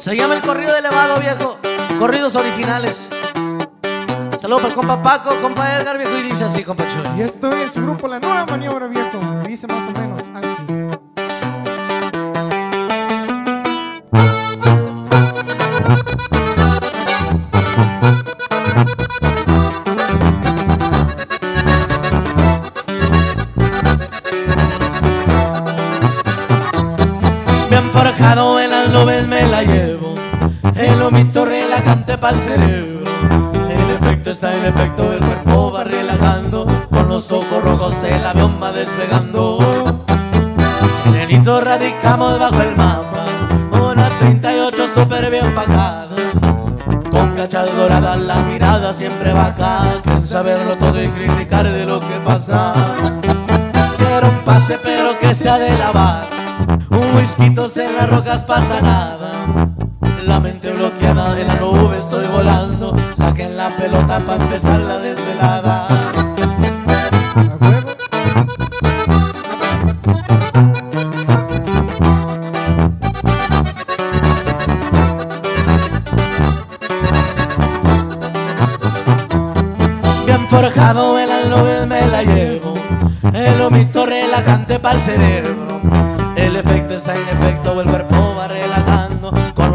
Se llama el corrido de elevado, viejo. Corridos originales. Saludos para el compa Paco, compa Edgar, viejo. Y dice así, compa Chuy. Y esto es su grupo La Nueva Maniobra, viejo. Dice más o menos así. Bien forjado en las nubes me la llevo. El omito relajante para el cerebro. El efecto está en efecto, el cuerpo va relajando. Con los ojos rojos el avión va despegando. En el hito radicamos bajo el mapa. Una 38 súper bien pagada. Con cachas doradas la mirada siempre baja. Quieren saberlo todo y criticar de lo que pasa. Quiero un pase pero que sea de lavar. Un whisky en las rocas pasa nada. La mente bloqueada en la nube estoy volando. Saquen la pelota para empezar la desvelada. Bien forjado en las nubes me la llevo. El omito relajante para el cerebro. El efecto está en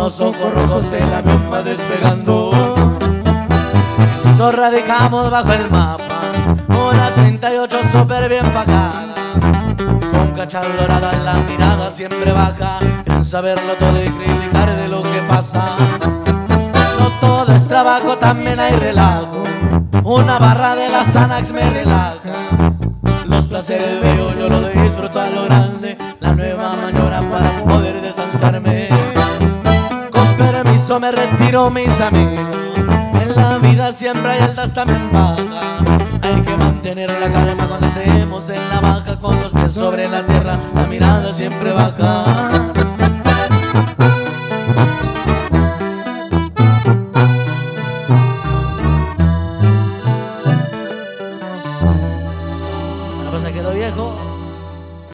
los ojos rojos el avión va despegando. Nos radicamos bajo el mapa. Una 38 súper bien pagada. Con cachas doradas la mirada siempre baja. Quieren saberlo todo y criticar de lo que pasa. No todo es trabajo, también hay relajo. Una barra de la Xanax me relaja. Los placeres veo, yo lo disfruto a lo grande. La nueva maniobra para poder desantarme pero mis amigos, en la vida siempre hay altas también bajas. Hay que mantener la calma cuando estemos en la baja, con los pies sobre la tierra, la mirada siempre baja. Quedó viejo.